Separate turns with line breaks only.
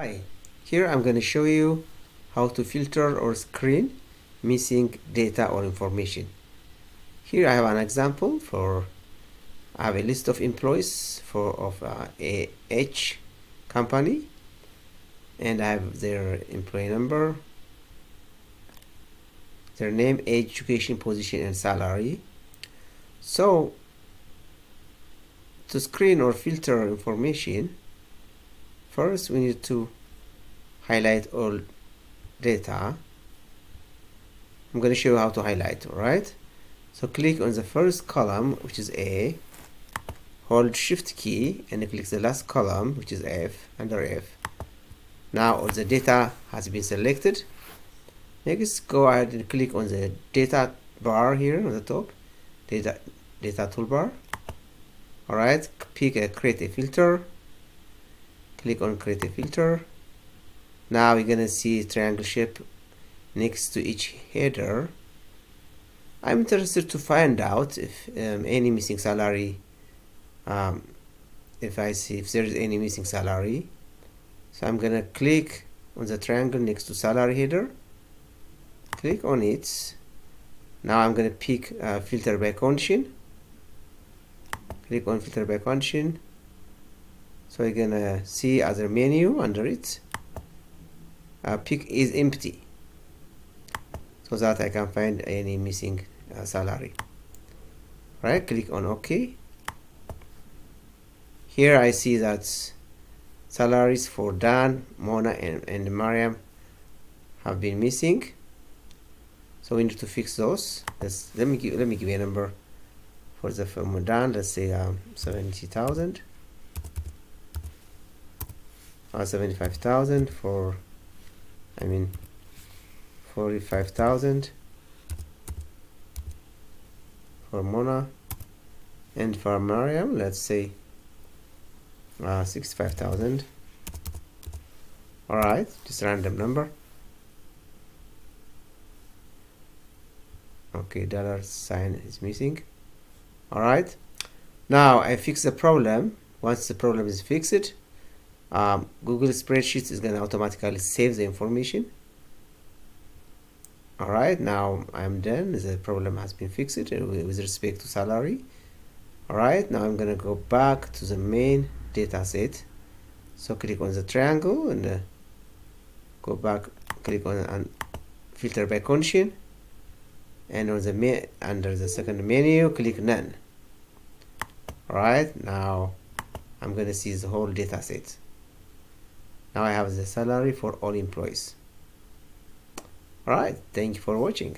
Hi, here I'm going to show you how to filter or screen missing data or information. Here I have an example for I have a list of employees for of uh, a H company and I have their employee number, their name, education, position and salary. So to screen or filter information First, we need to highlight all data. I'm going to show you how to highlight, alright? So click on the first column, which is A, hold shift key and click the last column, which is F, under F. Now all the data has been selected. Next, go ahead and click on the data bar here on the top, data, data toolbar. Alright, pick a create a filter click on create a filter. Now we're gonna see triangle shape next to each header. I'm interested to find out if um, any missing salary um, if I see if there is any missing salary. So I'm gonna click on the triangle next to salary header. Click on it. Now I'm gonna pick uh, filter by condition click on filter by condition so you're gonna see other menu under it. Uh, pick is empty. So that I can find any missing uh, salary. Right click on OK. Here I see that salaries for Dan, Mona and, and Mariam have been missing. So we need to fix those. Let's let me give let me give you a number for the for Dan. Let's say um, 70,000 uh, 75,000 for I mean 45,000 for Mona. And for Mariam let's say uh, 65,000 alright just random number. Okay dollar sign is missing. Alright now I fix the problem. Once the problem is fixed um, Google Spreadsheets is going to automatically save the information. Alright now I'm done. The problem has been fixed with respect to salary. Alright now I'm gonna go back to the main data set. So click on the triangle and uh, go back click on and filter by condition. And on the under the second menu click none. Alright now I'm gonna see the whole data set now I have the salary for all employees. Alright thank you for watching